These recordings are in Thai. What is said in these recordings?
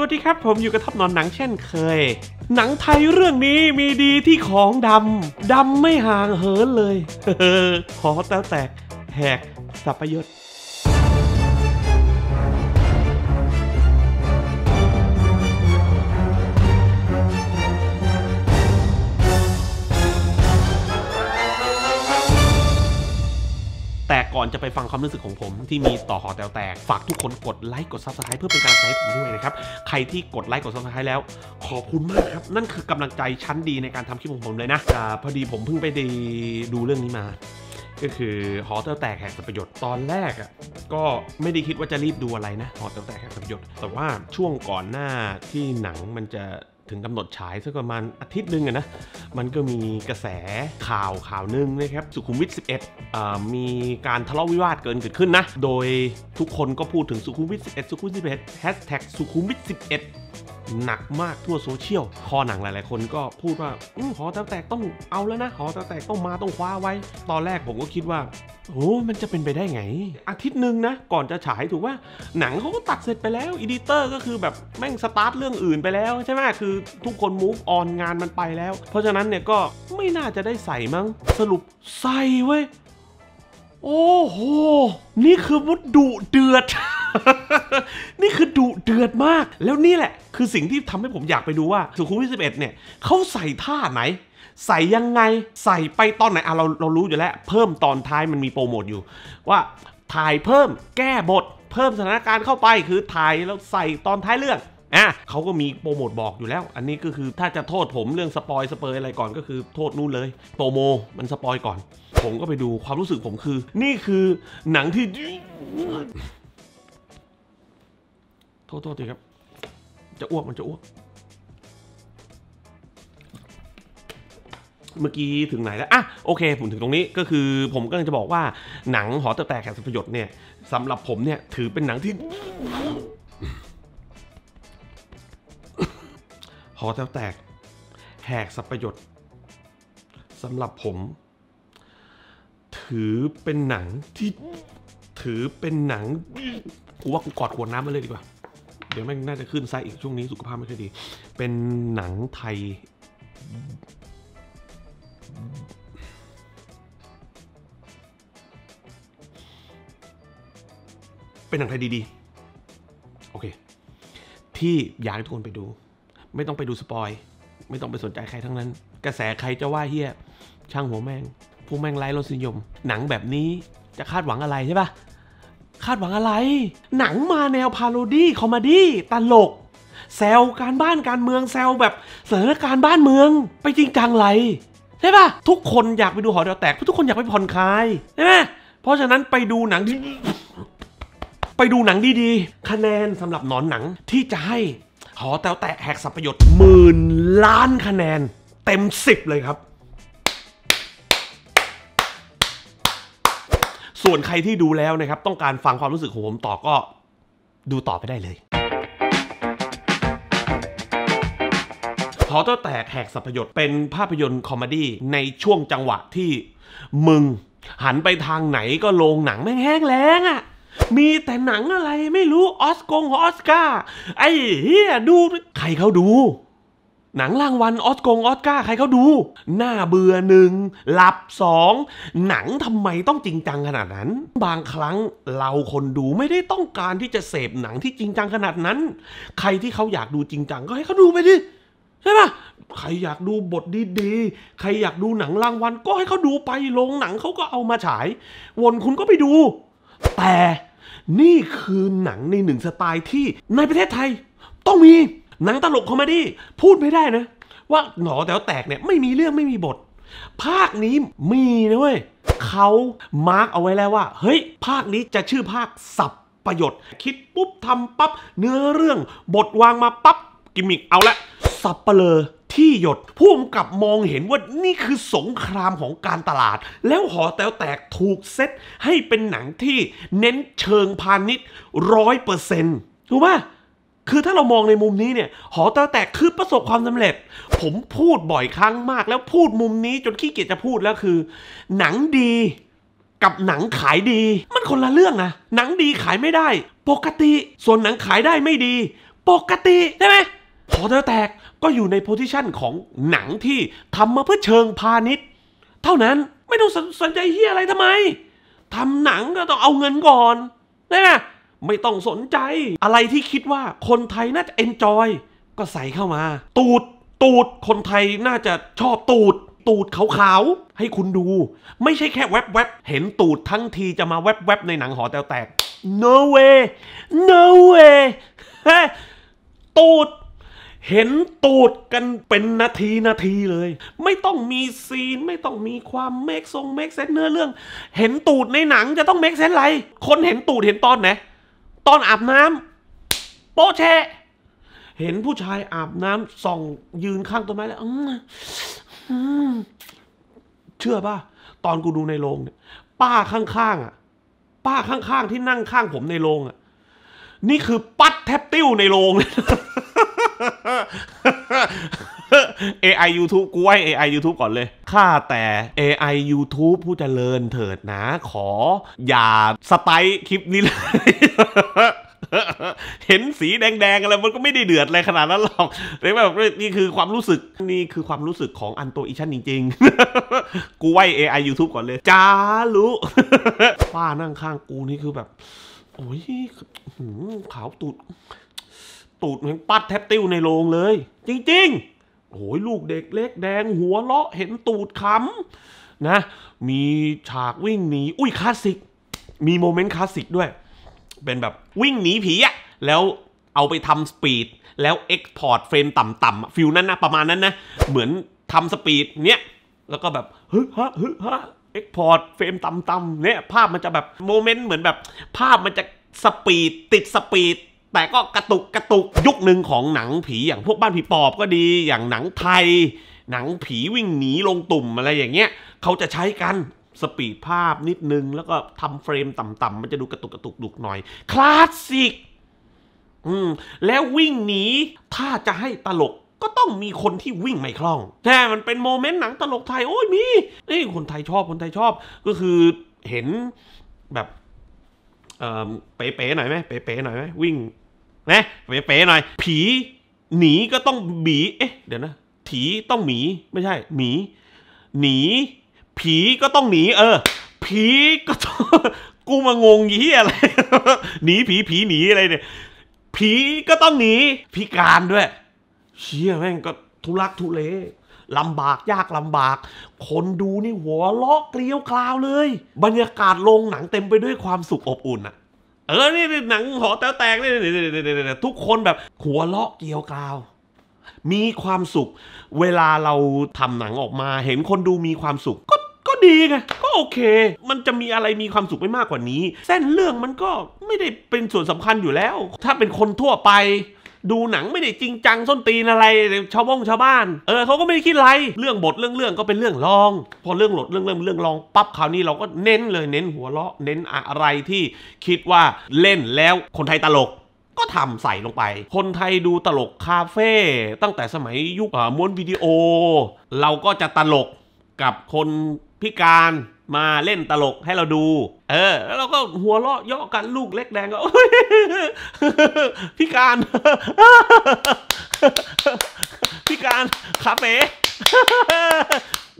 วัสดีครับผมอยู่กับท็อปนอนหนังเช่นเคย หนังไทยเรื่องนี้มีดีที่ของดำดำไม่ห่างเหินเลย ขอแต้วแตกแหกสับปะยศ แต่ก่อนจะไปฟังความรู้สึกของผมที่มีต่อหอแตวแตก ฝากทุกคนกดไลค์กด Subscribe เพื่อเป็นกำลังใจให้ผมด้วยนะครับ ใครที่กดไลค์กด Subscribe แล้ว ขอบคุณมากครับ นั่นคือกำลังใจชั้นดีในการทำคลิปของผมเลยนะอพอดีผมเพิ่งไปไดูเรื่องนี้มา ก็คือหอแตวแตกแหกสัประโยชน์ตอนแรกอะก็ไม่ได้คิดว่าจะรีบดูอะไรนะหอแตวแตกแหกสัประโยชน์แต่ว่าช่วงก่อนหน้าที่หนังมันจะ ถึงกำหนดฉายสักประมาณอาทิตย์หนึงอะนะ มันก็มีกระแสข่าวข่าวหนึ่งนะครับ สุขุมวิท 11 มีการทะเลาะวิวาทเกินเกิดขึ้นนะ โดยทุกคนก็พูดถึงสุขุมวิท 11 สุขุมวิท 11แฮชแท็กสุขุมวิท 11 หนักมากทั่วโซเชียล คอหนังหลาย ๆ คนก็พูดว่าหอแต๋วแตกต้องเอาแล้วนะหอแต๋วแตกต้องมาต้องคว้าไว้ ตอนแรกผมก็คิดว่าโอ้มันจะเป็นไปได้ไง อาทิตย์หนึ่งนะ ก่อนจะฉายถูกว่าหนังเขาก็ตัดเสร็จไปแล้ว editor ก็คือแบบแม่งสตาร์ทเรื่องอื่นไปแล้วใช่ไหมคือทุกคน move on งานมันไปแล้ว เพราะฉะนั้นเนี่ยก็ไม่น่าจะได้ใส่มั้งสรุปใส่เว้ย โอ้โห นี่คือมุดดุเดือด นี่คือดุเดือดมาก แล้วนี่แหละ คือสิ่งที่ทำให้ผมอยากไปดูว่าสุขุมวิท11 เนี่ยเขาใส่ท่าไหน ใส่ยังไง ใส่ไปตอนไหน อะเราเรารู้อยู่แล้ว เพิ่มตอนท้ายมันมีโปรโมทอยู่ ว่าถ่ายเพิ่มแก้บท เพิ่มสถานการณ์เข้าไป คือถ่ายแล้วใส่ตอนท้ายเรื่องอะเขาก็มีโปรโมทบอกอยู่แล้ว อันนี้ก็คือถ้าจะโทษผมเรื่องสปอยสเปอยอะไรก่อนก็คือโทษนู่นเลย โปรโมมันสปอยก่อน ผมก็ไปดูความรู้สึกผมคือ นี่คือหนังที่ โทษโทษทีครับ จะอ้วกมันจะอ้วก เมื่อกี้ถึงไหนแล้วอะโอเค ผมถึงตรงนี้ก็คือ ผมก็จะบอกว่าหนังหอแต๋วแตกแห่งสัพยศเนี่ยสำหรับผมเนี่ยถือเป็นหนังที่หอแต๋วแตกแหกสัพยศสำหรับผม ถือเป็นหนังที่ถือเป็นหนังกูว่ากูกอดขวดน้ำมาเลยดีกว่า เดี๋ยวแม่งน่าจะขึ้นไส้อีกช่วงนี้สุขภาพไม่ค่อยดี เป็นหนังไทย เป็นหนังไทยดีๆ โอเค ที่อยากให้ทุกคนไปดู ไม่ต้องไปดูสปอย ไม่ต้องไปสนใจใครทั้งนั้น กระแสใครจะว่าเฮียช่างหัวแม่ง พวกแม่งไร้รสนิยม หนังแบบนี้จะคาดหวังอะไรใช่ปะคาดหวังอะไร หนังมาแนวพาโรดี้คอมดี้ตลก แซวการบ้านการเมืองแซวแบบสถานการณ์บ้านเมือง ไปจริงจังไรใช่ปะทุกคนอยากไปดูหอแถวแตกทุกคนอยากไปผ่อนคลายใช่ไหมเพราะฉะนั้นไปดูหนังที่ไปดูหนังดีๆ คะแนนสำหรับหนอนหนังที่จะให้หอแตวแตะแหกสับประโยชน์หมื่นล้านคะแนน เต็มสิบเลยครับ ส่วนใครที่ดูแล้วนะครับ ต้องการฟังความรู้สึกของผมต่อก็ดูต่อไปได้เลยหอแต๋วแตกแหกสับประโยชน์เป็นภาพยนตร์คอมเมดี้ในช่วงจังหวะที่มึงหันไปทางไหนก็โรงหนังแม่งแห้งแล้งอะ่ะ มีแต่หนังอะไรไม่รู้ออสกงออสการ์ไอ้เฮียดู ใครเขาดู หนังรางวัลออสกงออสการ์ใครเขาดู หน้าเบื่อหนึ่งหลับสองหนังทำไมต้องจริงจังขนาดนั้น บางครั้งเราคนดูไม่ได้ต้องการที่จะเสพหนังที่จริงจังขนาดนั้น ใครที่เขาอยากดูจริงจังก็ให้เขาดูไปดิใช่ปะใครอยากดูบทดีๆ ใครอยากดูหนังรางวัลก็ให้เขาดูไปโรงหนังเขาก็เอามาฉาย วนคุณก็ไปดู แต่นี่คือหนังในหนึ่งสไตล์ที่ในประเทศไทยต้องมี หนังตลก comedy พูดไม่ได้นะ ว่าหอแต๋วแตกเนี่ยไม่มีเรื่องไม่มีบท ภาคนี้มีนะเว้ยเขา mark เอาไว้แล้วว่า เฮ้ย ภาคนี้จะชื่อภาคสับประโยชน์ คิดปุ๊บทำปั๊บเนื้อเรื่องบทวางมาปั๊บกิมมิกเอาละสับเปลอที่หยดผู้กำกับมองเห็นว่านี่คือสงครามของการตลาด แล้วหอแต๋วแตกถูกเซตให้เป็นหนังที่เน้นเชิงพาณิชย์ร้อยเปอร์เซ็นต์ถูกปะ คือถ้าเรามองในมุมนี้เนี่ยหอแต๋วแตกคือประสบความสำเร็จ ผมพูดบ่อยครั้งมาก แล้วพูดมุมนี้จนขี้เกียจจะพูดแล้วคือ หนังดีกับหนังขายดี มันคนละเรื่องนะหนังดีขายไม่ได้ ปกติ ส่วนหนังขายได้ไม่ดี ปกติใช่ไหมหอแต๋วแตกก็อยู่ใน position ของหนังที่ทำมาเพื่อเชิงพาณิชย์ เท่านั้นไม่ต้องสนสนใจเหี้ยอะไรทำไมทำหนังก็ต้องเอาเงินก่อนนะไหม ไม่ต้องสนใจ อะไรที่คิดว่าคนไทยน่าจะ enjoy ก็ใส่เข้ามา ตูด ตูด คนไทยน่าจะชอบตูด ตูดขาวๆ ให้คุณดู ไม่ใช่แค่แวบๆเห็นตูดทั้งทีจะมาแวบๆในหนังหอแตวแตก no way no way ตูดเห็นตูดกันเป็นนาทีนาทีเลย ไม่ต้องมีซีนไม่ต้องมีความเมคทรงเมคเซนเนื้อเรื่อง เห็นตูดในหนังจะต้องเมคเซนอะไร คนเห็นตูดเห็นตอนไหน ตอนอาบน้ำโป๊ะแชะเห็นผู้ชายอาบน้ำส่องยืนข้างต้นไม้แล้วเชื่อป่ะ ตอนกูดูในโรงเนี่ย ป้าข้างๆอะ ป้าข้างๆที่นั่งข้างผมในโรงอะ นี่คือปัดแทบติ้วในโรงเลย AI YouTube กูไว้ AI YouTube ก่อนเลยข้าแต่ AI YouTube ผู้เจริญเถิดนะ ขออย่าสไตคลิปนี้เลย เห็นสีแดงๆอะไรมันก็ไม่ได้เดือดอะไรขนาดนั้นหรอกแต่แบบนี่คือความรู้สึกนี่คือความรู้สึกของอันโตอีชันจริงๆ กูไว้ AI YouTube ก่อนเลยจ้ารู้ป้านั่งข้างกูนี่คือแบบ โอ้ยขาวตูดตูดเหมือนปัดแทบติ้วในโรงเลย จริง ๆ โอ้ยลูกเด็กเล็กแดงหัวเลาะเห็นตูดขำนะ มีฉากวิ่งหนีอุ้ยคลาสสิก มี moment คลาสสิกด้วย เป็นแบบวิ่งหนีผีอะแล้วเอาไปทำ speed แล้ว export frame ต่ำๆ feel นั้นนะประมาณนั้นนะ เหมือนทำ speed เนี้ยแล้วก็แบบฮึฮะฮึฮะ export frame ต่ำๆเนี่ยภาพมันจะแบบ moment เหมือนแบบ ภาพมันจะ speed ติด speed แต่ก็กระตุกกระตุกยุคหนึ่งของหนังผีอย่างพวกบ้านผีปอบก็ดีอย่างหนังไทย หนังผีวิ่งหนีลงตุ่มอะไรอย่างเงี้ยเขาจะใช้กันสปีดภาพนิดนึง แล้วก็ทำเฟรมต่ำๆมันจะดูกระตุกกระตุกดุกหน่อย คลาสสิกอืมแล้ววิ่งหนีถ้าจะให้ตลกก็ต้องมีคนที่วิ่งไม่คล่องใช่มันเป็นโมเมนต์หนังตลกไทย โอ้ยมีนี่คนไทยชอบคนไทยชอบ ก็คือเห็นแบบ เป๋ๆหน่อยไหมเป๋ๆหน่อยไหมวิ่งนะเป๋ๆหน่อย ผีหนีก็ต้องบีเอ๊ะเดี๋ยวนะถีต้องหมีไม่ใช่หมีหนี ผีก็ต้องหนี เออ ผีก็ต้องกูมางงยี่อะไร หนีผีผีหนีอะไรเนี่ย ผีก็ต้องหนีพิการด้วย เชี่ยแม่งก็ทุลักทุเล ลำบากยากลำบาก คนดูนี่หัวเลาะเกลียวกราวเลย บรรยากาศโรงหนังเต็มไปด้วยความสุขอบอุ่นอะเออนี่หนังหอแต๋วแตกนี่นี่นี่นี่นี่ทุกคนแบบหัวเลาะเกลียวกราวมีความสุข เวลาเราทำหนังออกมา เห็นคนดูมีความสุข ก็ก็ดีไงก็โอเค มันจะมีอะไรมีความสุขไม่มากกว่านี้ เส้นเรื่องมันก็ไม่ได้เป็นส่วนสำคัญอยู่แล้ว ถ้าเป็นคนทั่วไป ดูหนังไม่ได้จริงจังส้นตีนอะไรชาวบ้งชาวบ้าน เออเขาก็ไม่ได้คิดอะไรเรื่องบทเรื่องเรื่องก็เป็นเรื่องรอง พอเรื่องบทเรื่องเรื่องเรื่องรองปั๊บคราวนี้เราก็เน้นเลยเน้นหัวเราะเน้นอะไรที่คิดว่าเล่นแล้วคนไทยตลกก็ทำใส่ลงไป คนไทยดูตลกคาเฟ่ตั้งแต่สมัยยุคม้วนวิดีโอ เราก็จะตลกกับคนพิการ มาเล่นตลกให้เราดู เออ แล้วเราก็หัวเราะเยาะกันลูกเล็กแดงก็พิการ พิการคาเฟ่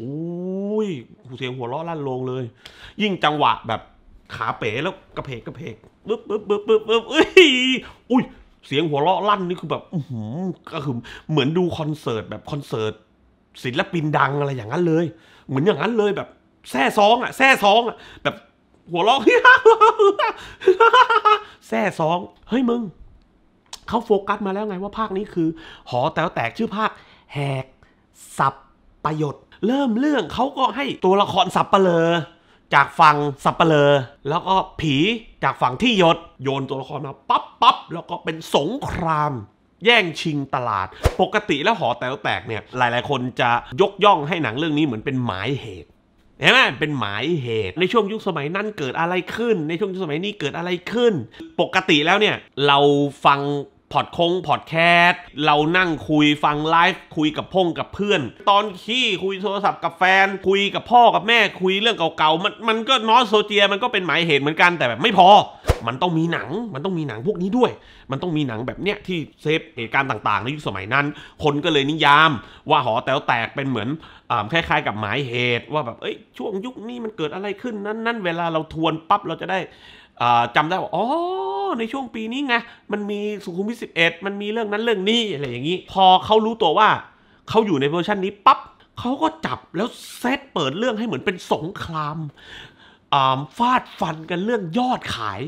อุ้ยเสียงหัวเราะลั่นลงเลย ยิ่งจังหวะแบบขาเป๋แล้วกระเพกกระเพกปึ๊บปึ๊บปึ๊บปึ๊บปึ๊บเอ้ยอุ้ยเสียงหัวเราะลั่นนี่คือแบบอื้อหือก็คือเหมือนดูคอนเสิร์ตแบบคอนเสิร์ตศิลปินดังอะไรอย่างนั้นเลย เหมือนอย่างนั้นเลยแบบ แซ่ซองอะแซ่ซองอะแบบหัวเราะแซ่ซองเฮ้ยมึงเขาโฟกัสมาแล้วไงว่าภาคนี้คือ หอแต๋วแตกชื่อภาคแหกสับประโยชน์เริ่มเรื่องเขาก็ให้ตัวละครสับเปลอจากฝั่งสับเปลอแล้วก็ผีจากฝั่งที่ยศโยนตัวละครมาปั๊บปั๊บแล้วก็เป็นสงครามแย่งชิงตลาด ปกติแล้วหอแต๋วแตกเนี่ย หลาย ๆ คนจะยกย่องให้หนังเรื่องนี้เหมือนเป็นหมายเหตุ เห็นไหมเป็นหมายเหตุ ในช่วงยุคสมัยนั้นเกิดอะไรขึ้น ในช่วงยุคสมัยนี้เกิดอะไรขึ้น ปกติแล้วเนี่ย เราฟัง พอดคงพอดแคสต์เรานั่งคุยฟังไลฟ์คุยกับพงกับเพื่อน ตอนขี้คุยโทรศัพท์กับแฟน คุยกับพ่อกับแม่คุยเรื่องเก่าๆมันมันก็นอสโซเจียมันก็เป็นหมายเหตุเหมือนกันแต่แบบไม่พอ มันต้องมีหนังมันต้องมีหนังพวกนี้ด้วย มันต้องมีหนังแบบเนี้ยที่เซฟเหตุการณ์ต่างๆ ในยุคสมัยนั้น คนก็เลยนิยาม ว่าหอแต๋วแตกเป็นเหมือนอคล้ายๆ กับหมายเหตุว่าแบบเอ้ยช่วงยุคนี้มันเกิดอะไรขึ้นนั้นนั้นเวลาเราทวนปั๊บเราจะได้ อ่าจำได้ว่าอ๋อในช่วงปีนี้ไงมันมีสุขุมวิทสิบเอ็ดมันมีเรื่องนั้นเรื่องนี้อะไรอย่างนี้ พอเขารู้ตัวว่าเขาอยู่ในเวอร์ชันนี้ปั๊บเขาก็จับแล้วเซตเปิดเรื่องให้เหมือนเป็นสงครามฟาดฟันกันเรื่องยอดขาย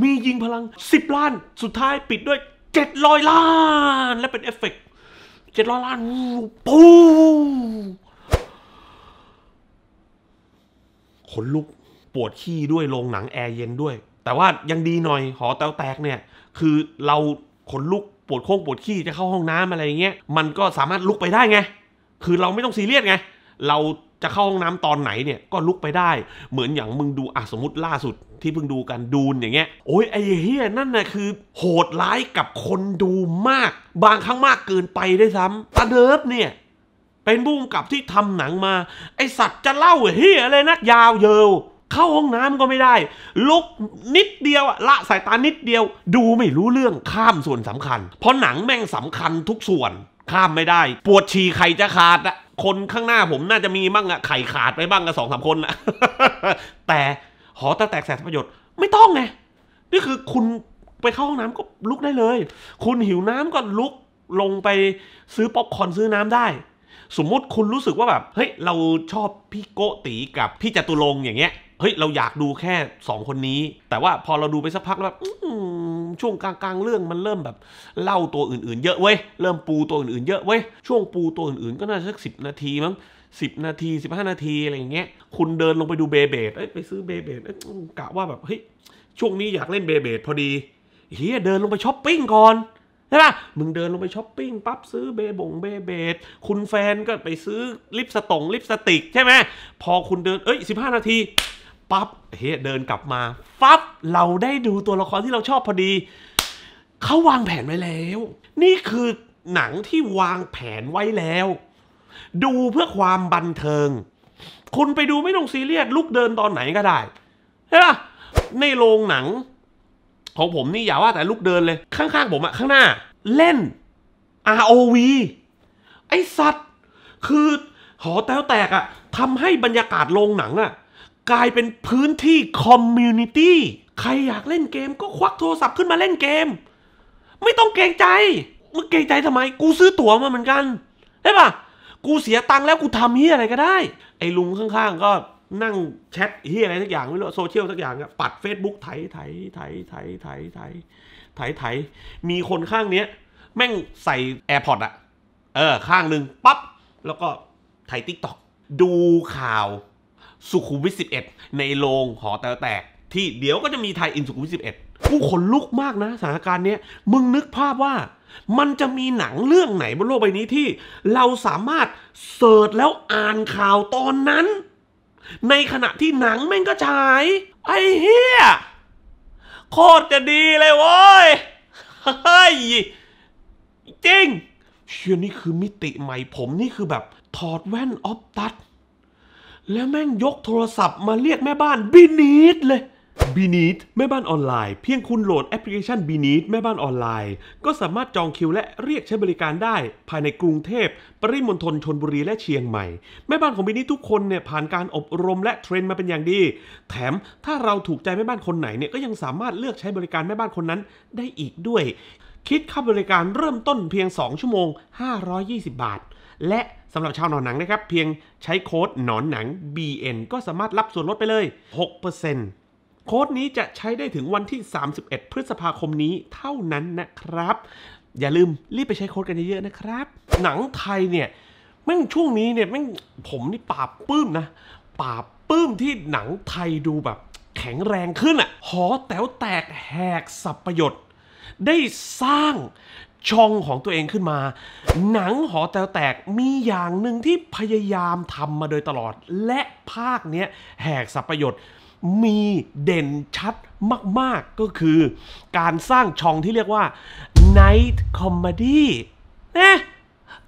มียิงพลัง 10 ล้าน สุดท้ายปิดด้วย 700 ล้าน และเป็นเอฟเฟกต์700 ล้าน ปูขนลุกปวดขี้ด้วยโรงหนังแอร์เย็นด้วย แต่ว่ายังดีหน่อยหอแต๋วแตกเนี่ย คือเราขนลุกปวดโค้งปวดขี้จะเข้าห้องน้ำอะไรอย่างเงี้ยมันก็สามารถลุกไปได้ไง คือเราไม่ต้องซีเรียสไง เราจะเข้าห้องน้ำตอนไหนเนี่ยก็ลุกไปได้ เหมือนอย่างมึงดูอะสมมติล่าสุดที่เพิ่งดูกัน Dune อย่างเงี้ยโอ้ยไอ้เหี้ยนั่นน่ะคือ โหดร้ายกับคนดูมาก บางครั้งมากเกินไปด้วยซ้ำตาเดิร์ฟเนี่ยเป็นบุ้งกับที่ทำหนังมา ไอสัตว์จะเล่าเฮียอะไรนักยาวเยิว เข้าห้องน้ำก็ไม่ได้ ลุกนิดเดียวละสายตานิดเดียว ดูไม่รู้เรื่องข้ามส่วนสำคัญ เพราะหนังแม่งสำคัญทุกส่วนข้ามไม่ได้ ปวดฉี่ไข่จะขาดอะคนข้างหน้าผมน่าจะมีบ้างอะไข่ขาดไปบ้างกันสองสามคนอะแต่หอตะแตกแสบประโยชน์ไม่ต้องไงนี่คือคุณไปเข้าห้องน้ำก็ลุกได้เลย คุณหิวน้ำก็ลุกลงไปซื้อป๊อปคอนซื้อน้ำได้ สมมุติคุณรู้สึกว่าแบบ เฮ้ย เราชอบพี่โกตีกับพี่จตุรงอย่างเงี้ย เฮ้ยเราอยากดูแค่สองคนนี้ แต่ว่าพอเราดูไปสักพักแล้วแบบช่วงกลางๆเรื่องมันเริ่มแบบเล่าตัวอื่นๆ เยอะเว้ยเริ่มปูตัวอื่นๆเยอะเว้ยช่วงปูตัวอื่นๆ ก็น่าจะสักสิบนาทีมั้งสิบนาทีสิบห้านาทีอะไรอย่างเงี้ยคุณเดินลงไปดูเบเบดเอ้ยไปซื้อเบเบดเอ้ยกะว่าแบบเฮ้ยช่วงนี้อยากเล่นเบเบดพอดีเฮียเดินลงไปช้อปปิ้งก่อนใช่ปะมึงเดินลงไปช้อปปิ้งปั๊บซื้อเบบงเบเบดคุณแฟนก็ไปซื้อลิปสตงลิปสติกใช่ไหมพอคุณเดินเอ้ยสิบห้านาที ปั๊บเฮเดินกลับมาปั๊บเราได้ดูตัวละครที่เราชอบพอดี เขาวางแผนไว้แล้ว นี่คือหนังที่วางแผนไว้แล้ว ดูเพื่อความบันเทิง คุณไปดูไม่ต้องซีเรียสลุกเดินตอนไหนก็ได้ใช่ปะในโรงหนัง ของผมนี่อย่าว่าแต่ลุกเดินเลย ข้างๆผมอะข้างหน้า เล่น ROV ไอ้สัตว์ คือหอแต๋วแตกอะทำให้บรรยากาศโรงหนังอะ กลายเป็นพื้นที่ community ใครอยากเล่นเกมก็ควักโทรศัพท์ขึ้นมาเล่นเกม ไม่ต้องเกรงใจมึงเกรงใจทำไม กูซื้อตั๋วมาเหมือนกันใช่ปะกูเสียตังค์แล้วกูทำเฮียอะไรก็ได้ ไอ้ลุงข้างๆ ก็นั่งแชทเฮียอะไรสักอย่างไม่รู้โซเชียลสักอย่างอะปัด Facebook ไถไถไถไถไถไถไถไถมีคนข้างเนี้ย แม่งใส่ AirPod อะเออ ข้างหนึ่งปั๊บ แล้วก็ไถติ๊กต็อกดูข่าว สุขุมวิท 11 ในโรงหอแต๋วแตก ที่เดี๋ยวก็จะมีไทยอินสุขุมวิท 11กูขนลุกมากนะสถานการณ์เนี้ย มึงนึกภาพว่า มันจะมีหนังเรื่องไหนบนโลกใบนี้ที่ เราสามารถเสิร์ชแล้วอ่านข่าวตอนนั้น ในขณะที่หนังแม่งก็ฉาย ไอ้เฮียโคตรจะดีเลยว้ยเฮ้ยจริงเชื่อนี่คือมิติใหม่ผมนี่คือแบบถอดแว่นออฟตัด แล้วแม่งยกโทรศัพท์มาเรียกแม่บ้านบีนีดเลยBeNeat แม่บ้านออนไลน์ เพียงคุณโหลดแอปพลิเคชัน BeNeat แม่บ้านออนไลน์ ก็สามารถจองคิวและเรียกใช้บริการได้ ภายในกรุงเทพ ปริมณฑลชนบุรีและเชียงใหม่ แม่บ้านของ BeNeat ทุกคนเนี่ยผ่านการอบรมและ train มาเป็นอย่างดี แถมถ้าเราถูกใจแม่บ้านคนไหนเนี่ยก็ยังสามารถเลือกใช้บริการแม่บ้านคนนั้นได้อีกด้วย คิดค่าบริการเริ่มต้นเพียง 2 ชั่วโมง 520 บาท และ สำหรับชาวหนอนหนังนะครับ เพียงใช้โค้ดหนอนหนัง BN ก็สามารถรับส่วนลดไปเลย 6%โค้ดนี้จะใช้ได้ถึงวันที่ 31 พฤษภาคมนี้เท่านั้นนะครับ อย่าลืมรีบไปใช้โค้ดกันเยอะๆนะครับ หนังไทยเนี่ยแม่งช่วงนี้เนี่ยแม่งผมนี่ปราบปื้มนะปราบปื้มที่หนังไทยดูแบบแข็งแรงขึ้นอะ่ะหอแต๋วแตกแหกสับประยชน์ได้สร้าง ช่องของตัวเองขึ้นมา หนังหอแตวแตกมีอย่างหนึ่งที่พยายามทำมาโดยตลอด และภาคเนี้ยแหกสับประโยชน์มีเด่นชัดมาก ๆ ก็คือ การสร้างช่องที่เรียกว่าน Night Comedy นะ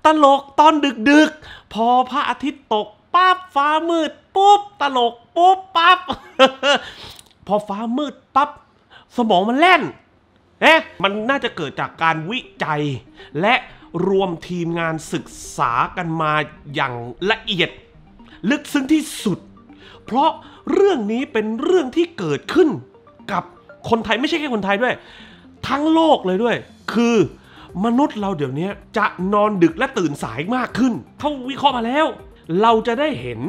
ตลกตอนดึก ๆ พอพระอาทิตย์ตกปั๊บฟ้ามืด ปุ๊บ ตลก ปุ๊บ ปั๊บ พอฟ้ามืดปั๊บ สมองมันแล่น เอ๊ะมันน่าจะเกิดจากการวิจัย และรวมทีมงานศึกษากันมาอย่างละเอียด ลึกซึ้งที่สุด เพราะเรื่องนี้เป็นเรื่องที่เกิดขึ้นกับคนไทยไม่ใช่แค่คนไทยด้วย ทั้งโลกเลยด้วย คือมนุษย์เราเดี๋ยวนี้จะนอนดึกและตื่นสายมากขึ้น เขาวิเคราะห์มาแล้ว เราจะได้เห็น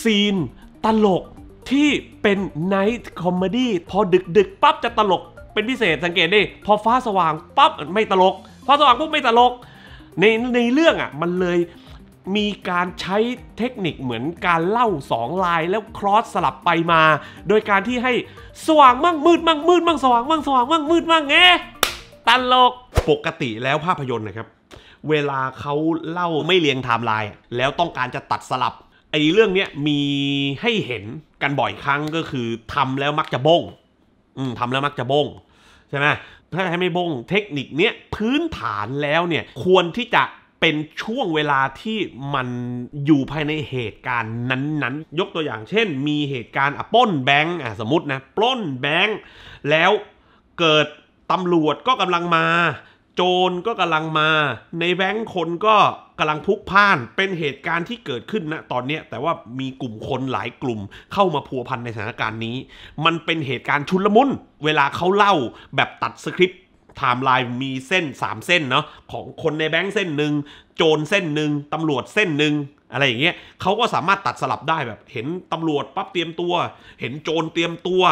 ซีนตลกที่เป็น night comedy พอดึกดึกๆปั๊บจะตลก เป็นพิเศษสังเกตดิพอฟ้าสว่างปั๊บไม่ตลกฟ้าสว่างปุ๊บไม่ตลก ในในเรื่องอะมันเลยมีการใช้เทคนิคเหมือนการเล่าสองลายแล้ว cross สลับไปมา โดยการที่ให้สว่างมั่งมืดมั่งมืดมั่งสว่างมั่งสว่างมั่งมืดมั่งแงตลกปกติแล้วภาพยนตร์นะครับ เวลาเขาเล่าไม่เรียงไทม์ไลน์แล้วต้องการจะตัดสลับไอ้เรื่องเนี้ยมีให้เห็นกันบ่อยครั้งก็คือทำแล้วมักจะบง ทำแล้วมักจะบงใช่ไหมถ้าให้ไม่บงเทคนิคเนี้ยพื้นฐานแล้วเนี่ยควรที่จะเป็นช่วงเวลาที่มันอยู่ภายในเหตุการณ์นั้นๆ ยกตัวอย่างเช่น มีเหตุการณ์อะปล้นแบงก์อะสมมตินะปล้นแบงก์แล้วเกิดตำรวจก็กำลังมา โจรก็กำลังมา ในแบงค์คนก็กำลังพลุกพ่านเป็นเหตุการณ์ที่เกิดขึ้นนะตอนนี้แต่ว่ามีกลุ่มคนหลายกลุ่มเข้ามาพัวพันในสถานการณ์นี้ มันเป็นเหตุการณ์ชุลมุนเวลาเขาเล่าแบบตัดสคริปต์ ไทม์ไลน์มีเส้น 3 เส้นเนาะของคนในแบงค์เส้นหนึ่งโจรเส้นหนึ่งตำรวจเส้นหนึ่งอะไรอย่างเงี้ยเขาก็สามารถตัดสลับได้แบบ เห็นตำรวจปั๊บเตรียมตัว เห็นโจรเตรียมตัว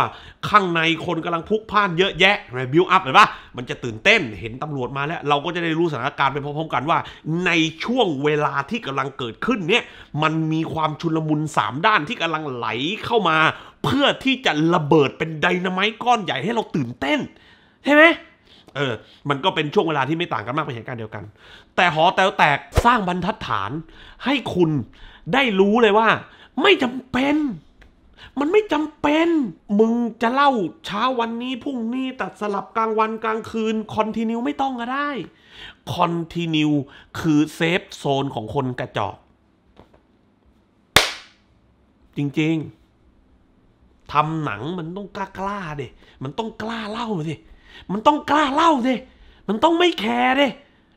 ข้างในคนกำลังพลุกพล่านเยอะแยะบิวอัพเห็นปะมันจะตื่นเต้นเห็นตำรวจมาแล้ว เราก็จะได้รู้สถานการณ์ไปพร้อมๆกันว่า ในช่วงเวลาที่กำลังเกิดขึ้นเนี่ยมันมีความชุลมุนสามด้านที่กำลังไหลเข้ามา เพื่อที่จะระเบิดเป็นไดนาไมต์ก้อนใหญ่ให้เราตื่นเต้นใช่ไหม เออ มันก็เป็นช่วงเวลาที่ไม่ต่างกันมากเป็นเหตุการณ์เดียวกัน แต่หอแต๋วแตกสร้างบรรทัดฐานให้คุณได้รู้เลยว่า ไม่จำเป็น มันไม่จำเป็น มึงจะเล่าเช้าวันนี้พรุ่งนี้ตัดสลับกลางวันกลางคืน continue ไม่ต้องก็ได้ continue คือ safe zone ของคนกระจอกจริง ๆทำหนังมันต้องกล้ากล้าดิ มันต้องกล้าเล่าสิ มันต้องกล้าเล่าสิมันต้องไม่แคร์ดิ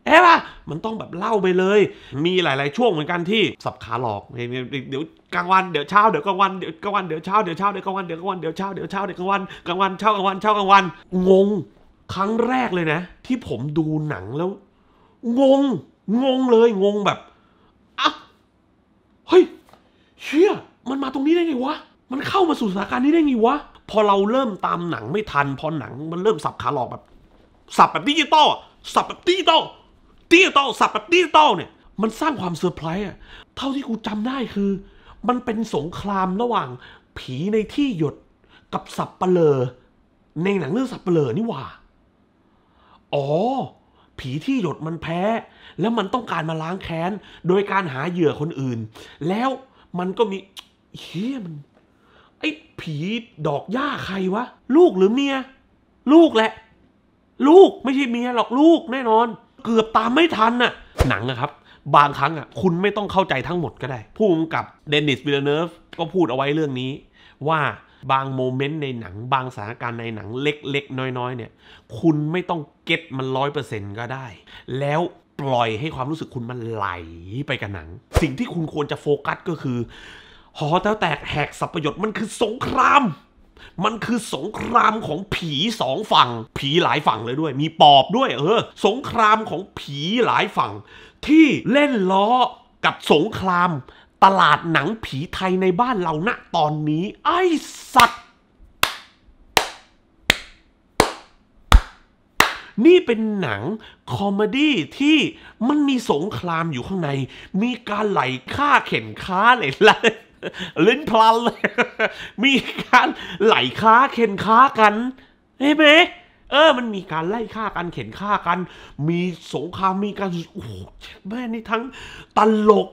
เอ๊ะป่ะมันต้องแบบเล่าไปเลย มีหลาย ๆ ช่วงเหมือนกันที่สับขาหลอกเดี๋ยวเดี๋ยวกลางวันเดี๋ยวเช้าเดี๋ยวกลางวันเดี๋ยวกลางวันเดี๋ยวเช้าเดี๋ยวเช้าเดี๋ยวกลางวันเดี๋ยวกลางวันเดี๋ยวเช้าเดี๋ยวเช้าเดี๋ยวกลางวันกลางวันเช้ากลางวันเช้ากลางวัน งง ครั้งแรกเลยนะ ที่ผมดูหนังแล้ว งง งงเลยงงแบบอะเฮ้ยเชี่ยมันมาตรงนี้ได้ไงวะ มันเข้ามาสู่สถานการณ์นี้ได้ไงวะ พอเราเริ่มตามหนังไม่ทัน พอหนังมันเริ่มสับขาหลอกแบบ สับแบบดิจิตอลสับแบบดิจิตอลดิจิตอลสับแบบดิจิตอลเนี่ย มันสร้างความเซอร์ไพรส์อะเท่าที่กูจำได้คือ มันเป็นสงครามระหว่างผีในธี่หยดกับสัปเหร่อในหนังเรื่องสัปเหร่อนี่หว่า อ๋อ ผีธี่หยดมันแพ้ แล้วมันต้องการมาล้างแค้น โดยการหาเหยื่อคนอื่น แล้วมันก็มีเฮียมัน ไอ้ผีดอกหญ้าใครวะ ลูกหรือเมีย ลูกแหละ ลูกไม่ใช่เมียหรอกลูกแน่นอน เกือบตามไม่ทันน่ะ หนังอะครับ บางครั้งอะ คุณไม่ต้องเข้าใจทั้งหมดก็ได้ ผู้กำกับเดนิสวิลเนฟก็พูดเอาไว้เรื่องนี้ ว่าบางโมเมนต์ในหนัง บางสถานการณ์ในหนังเล็ก ๆ น้อย ๆ เนี่ย คุณไม่ต้องเก็ตมันร้อยเปอร์เซ็นต์ก็ได้ แล้วปล่อยให้ความรู้สึกคุณมันไหลไปกับหนัง สิ่งที่คุณควรจะโฟกัสก็คือ หอแต๋วแตกแหกสับประยชน์มันคือสงคราม มันคือสงครามของผีสองฝั่ง ผีหลายฝั่งเลยด้วย มีปอบด้วย เออ สงครามของผีหลายฝั่ง ที่เล่นล้อกับสงคราม ตลาดหนังผีไทยในบ้านเราณตอนนี้ ไอ้สัตว์ นี่เป็นหนังcomedy ที่มันมีสงครามอยู่ข้างใน มีการไล่ฆ่าเข่นฆ่าเลยละ ลิ้นพลันเลยมีการไล่ฆ่าเข่นฆ่ากันเห็นไหมเออ มันมีการไล่ฆ่ากันเข่นฆ่ากัน มีสงครามมีการโอ้โหแม่งนี่ทั้งตลก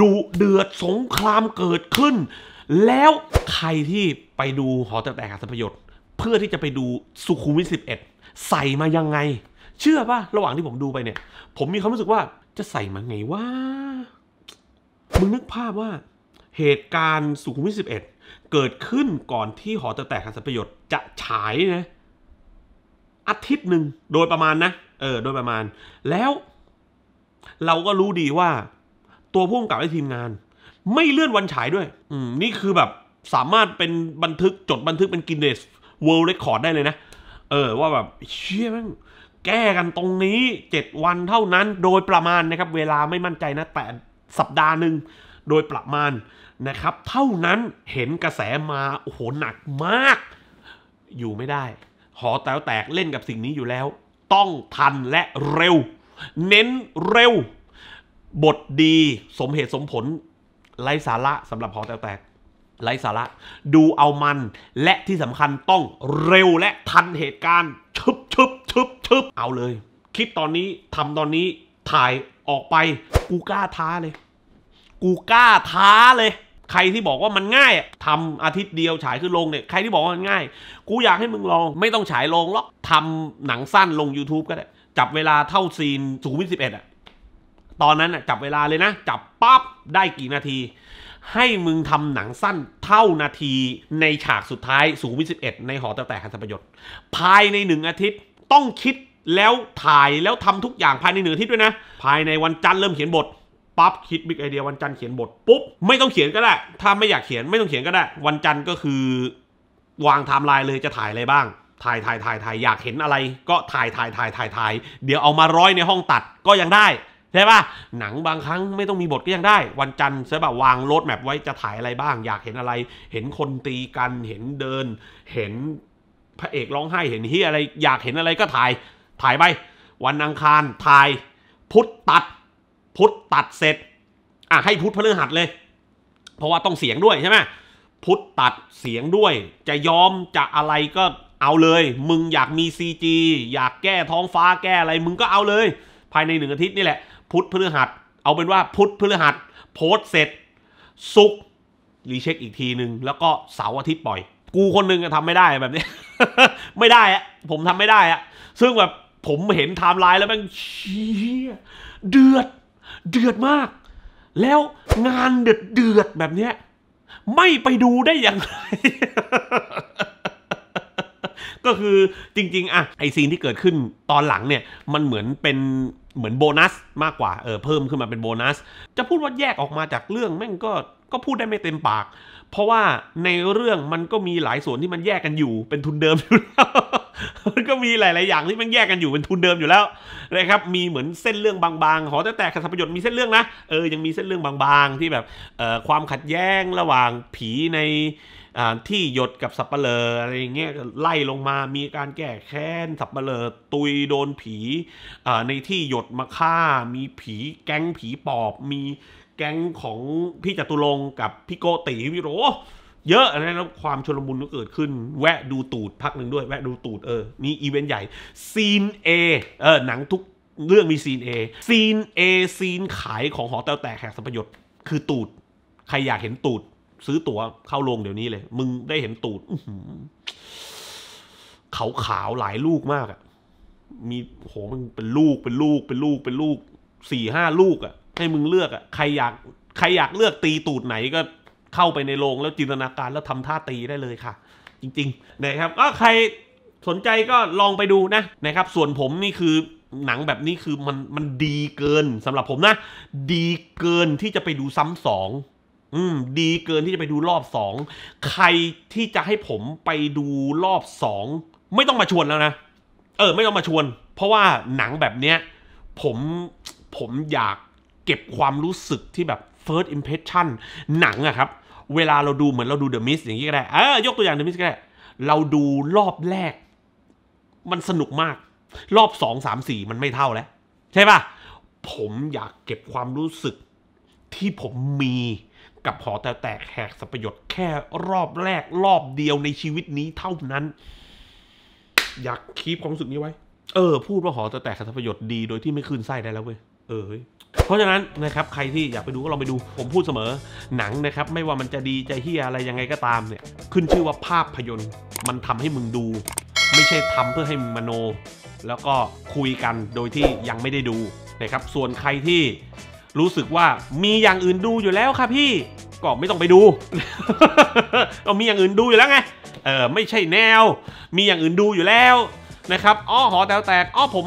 ดุเดือดสงครามเกิดขึ้น แล้วใครที่ไปดูหอแต๋วแตกแหกสัปะหยดเพื่อที่จะไปดูสุขุมวิท11 ใส่มายังไง เชื่อป่ะ ระหว่างที่ผมดูไปเนี่ย ผมมีความรู้สึกว่าจะใส่มาไงว่ามึงนึกภาพว่า เหตุการณ์สุขุมวิท11 เกิดขึ้นก่อนที่หอแต๋วแตกหันสัประโยชน์จะฉายนะอาทิตย์หนึ่งโดยประมาณนะ เออ โดยประมาณ แล้วเราก็รู้ดีว่า ตัวผู้กำกับและทีมงาน ไม่เลื่อนวันฉายด้วย อืม นี่คือแบบสามารถเป็นบันทึกจดบันทึกเป็น Guinness World Record ได้เลยนะ เออ ว่าแบบเชี่ยแม่งแก้กันตรงนี้เจ็ดวันเท่านั้นโดยประมาณนะครับ เวลาไม่มั่นใจนะ แต่สัปดาห์หนึ่ง โดยประมาณนะครับ เท่านั้นเห็นกระแสมาโอ้โหหนักมาก อยู่ไม่ได้ หอแต๋วแตกเล่นกับสิ่งนี้อยู่แล้ว ต้องทันและเร็ว เน้นเร็ว บทดีสมเหตุสมผลไร้สาระสำหรับหอแต๋วแตกไร้สาระ ดูเอามันและที่สำคัญต้องเร็วและทันเหตุการณ์ชึบชึบชึบชึบเอาเลยคิดตอนนี้ทำตอนนี้ถ่ายออกไปกูกล้าท้าเลย กูกล้าท้าเลย ใครที่บอกว่ามันง่ายอะทำอาทิตย์เดียวฉายขึ้นลงเนี่ยใครที่บอกว่ามันง่าย กูอยากให้มึงลอง ไม่ต้องฉายลงหรอกทำหนังสั้นลง YouTube ก็ได้ จับเวลาเท่าซีนสุขุมวิท11อะตอนนั้นอะจับเวลาเลยนะ จับปั๊บได้กี่นาที ให้มึงทำหนังสั้นเท่านาทีในฉากสุดท้ายสุขุมวิท11ในหอแต๋วแตกหันสัประโยชน์ภายในหนึ่งอาทิตย์ต้องคิดแล้วถ่ายแล้วทำทุกอย่างภายในหนึ่งอาทิตย์ด้วยนะ ภายในวันจันทร์เริ่มเขียนบท ปั๊บคิดบิ๊กไอเดียวันจันทร์เขียนบทปุ๊บไม่ต้องเขียนก็ได้ ถ้าไม่อยากเขียนไม่ต้องเขียนก็ได้ วันจันทร์ก็คือ วางไทม์ไลน์เลยจะถ่ายอะไรบ้าง ถ่ายถ่ายถ่ายถ่ายอยากเห็นอะไร ก็ถ่ายถ่ายถ่ายถ่ายถ่ายเดี๋ยวเอามาร้อยในห้องตัดก็ยังได้ใช่ป่ะหนังบางครั้งไม่ต้องมีบทก็ยังได้ วันจันทร์ใช่ป่ะวางโรดแมพไว้จะถ่ายอะไรบ้าง อยากเห็นอะไร เห็นคนตีกันเห็นเดิน เห็นพระเอกร้องไห้เห็นเฮียอะไร อยากเห็นอะไรก็ถ่าย ถ่ายไปวันอังคารถ่าย พุธตัด พุธตัดเสร็จอะให้พุธพฤหัสเลย เพราะว่าต้องเสียงด้วยใช่ไหมพุธตัดเสียงด้วย จะยอมจะอะไรก็เอาเลย มึงอยากมี CG อยากแก้ท้องฟ้าแก้อะไร มึงก็เอาเลย ภายในหนึ่งอาทิตย์นี่แหละ พุธพฤหัส เอาเป็นว่าพุธพฤหัส โพสต์เสร็จศุกร์รีเช็คอีกทีหนึ่งแล้วก็เสาร์อาทิตย์ปล่อย กูคนหนึ่งอะทำไม่ได้แบบนี้ ไม่ได้อะผมทำไม่ได้อะซึ่งแบบผมเห็นไทม์ไลน์แล้วแม่งเชี่ยเดือด เดือดมาก แล้วงานเดือดเดือดแบบเนี้ยไม่ไปดูได้อย่างไร ก็คือจริง ๆอะไอซีนที่เกิดขึ้นตอนหลังเนี่ย มันเหมือนเป็นเหมือนโบนัสมากกว่าเออเพิ่มขึ้นมาเป็นโบนัส จะพูดว่าแยกออกมาจากเรื่องแม่งก็ก็พูดได้ไม่เต็มปาก เพราะว่าในเรื่องมันก็มีหลายส่วนที่มันแยกกันอยู่เป็นทุนเดิมอยู่แล้วมันก็มีหลาย ๆ อย่างที่มันแยกกันอยู่เป็นทุนเดิมอยู่แล้วนะครับมีเหมือนเส้นเรื่องบางๆหอแต่แต่ขัดประโยชน์มีเส้นเรื่องนะเออยังมีเส้นเรื่องบางๆ ที่แบบเอ่อความขัดแย้งระหว่างผีในอ่าที่หยดกับสับเปลออะไรเงี้ยไล่ลงมามีการแก้แค้นสับเปลอตุยโดนผีอ่าในที่หยดมาฆ่า มีผีแก๊งผีปอบมี แก๊งของพี่จตุรงกับพี่โกติพี่โรเยอะนะแล้วความชลมุนก็เกิดขึ้น แวะดูตูดพักหนึ่งด้วย แวะดูตูดเออมีอีเวนต์ใหญ่ scene A เออ หนังทุกเรื่องมีซีน A ซีน A ซีนขายของหอแตวแตกแขกสัมพยศคือตูด ใครอยากเห็นตูด ซื้อตั๋วเข้าโรงเดี๋ยวนี้เลย มึงได้เห็นตูดอืขาวขาวๆหลายลูกมากอะมีโหมันเป็นลูกเป็นลูกเป็นลูกเป็นลูกสี่ห้าลูกอะ ให้มึงเลือกอะใครอยากใครอยากเลือกตีตูดไหนก็เข้าไปในโรงแล้วจินตนาการแล้วทำท่าตีได้เลยค่ะ จริงๆนะครับก็ใครสนใจก็ลองไปดูนะนะครับ ส่วนผมนี่คือหนังแบบนี้คือมันมันดีเกินสำหรับผมนะ ดีเกินที่จะไปดูซ้ำสองอืมดีเกินที่จะไปดูรอบสองใครที่จะให้ผมไปดูรอบสองไม่ต้องมาชวนแล้วนะ เออ ไม่ต้องมาชวน เพราะว่าหนังแบบเนี้ย ผมผมอยาก เก็บความรู้สึกที่แบบ first impression หนังอะครับ เวลาเราดูเหมือนเราดู The Mist อย่างนี้ก็ได้เออยกตัวอย่าง The Mist ก็ได้ เราดูรอบแรก มันสนุกมาก รอบสองสามสี่มันไม่เท่าแล้ว ใช่ปะผมอยากเก็บความรู้สึกที่ผมมีกับหอแต่แตกแหกสัพยศแค่รอบแรกรอบเดียวในชีวิตนี้เท่านั้น อยากคีบความรู้สึกนี้ไว้ เออ พูดว่าหอแต่แตกสัพยศดีโดยที่ไม่คืนไส้ได้แล้วเว้ยเออ เพราะฉะนั้นนะครับใครที่อยากไปดูก็ลองไปดูผมพูดเสมอหนังนะครับไม่ว่ามันจะดีจะเฮียอะไรยังไงก็ตามเนี่ยขึ้นชื่อว่าภาพยนตร์มันทำให้มึงดู ไม่ใช่ทำเพื่อให้มึงมโน แล้วก็คุยกันโดยที่ยังไม่ได้ดูนะครับส่วนใครที่รู้สึกว่ามีอย่างอื่นดูอยู่แล้วค่ะพี่ก็ไม่ต้องไปดูก็มีอย่างอื่นดูอยู่แล้วไงเออไม่ใช่แนว มีอย่างอื่นดูอยู่แล้ว นะครับอ้อหอแตวแตกอ้อผม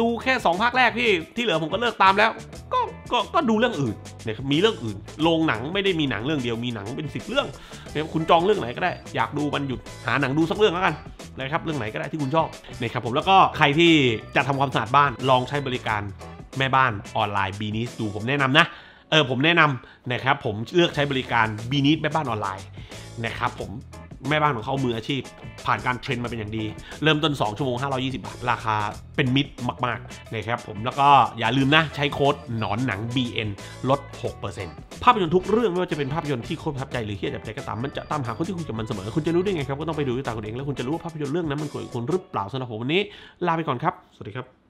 ดูแค่สองภาคแรกพี่ที่เหลือผมก็เลิกตามแล้ว ก็ก็ก็ดูเรื่องอื่นนะครับมีเรื่องอื่นโรงหนังไม่ได้มีหนังเรื่องเดียวมีหนังเป็นสิบเรื่องนะครับคุณจองเรื่องไหนก็ได้ อยากดูวันหยุดหาหนังดูสักเรื่องแล้วกันนะครับเรื่องไหนก็ได้ที่คุณชอบนะครับผมแล้วก็ใครที่จะทำความสะอาดบ้านลองใช้บริการแม่บ้านออนไลน์บีนิสดูผมแนะนำนะเออผมแนะนำนะครับผมเลือกใช้บริการบีนิสแม่บ้านออนไลน์นะครับผม แม่บ้านของเขามืออาชีพ ผ่านการเทรนมาเป็นอย่างดี เริ่มต้น 2 ชั่วโมง 520 บาท ราคาเป็นมิตรมากๆนะครับผมแล้วก็อย่าลืมนะ ใช้โค้ดหนอนหนัง BN ลด 6%ภาพยนตร์ทุกเรื่องไม่ว่าจะเป็นภาพยนตร์ที่โคตรประทับใจหรือที่จับใจก็ตามมันจะตามหาคนที่คุยกับมันเสมอคุณจะรู้ได้ไงครับก็ต้องไปดูด้วยตาคุณเองแล้วคุณจะรู้ว่าภาพยนตร์เรื่องนั้นมันเกิดกับคุณหรือเปล่าสำหรับผมวันนี้ลาไปก่อนครับสวัสดีครับ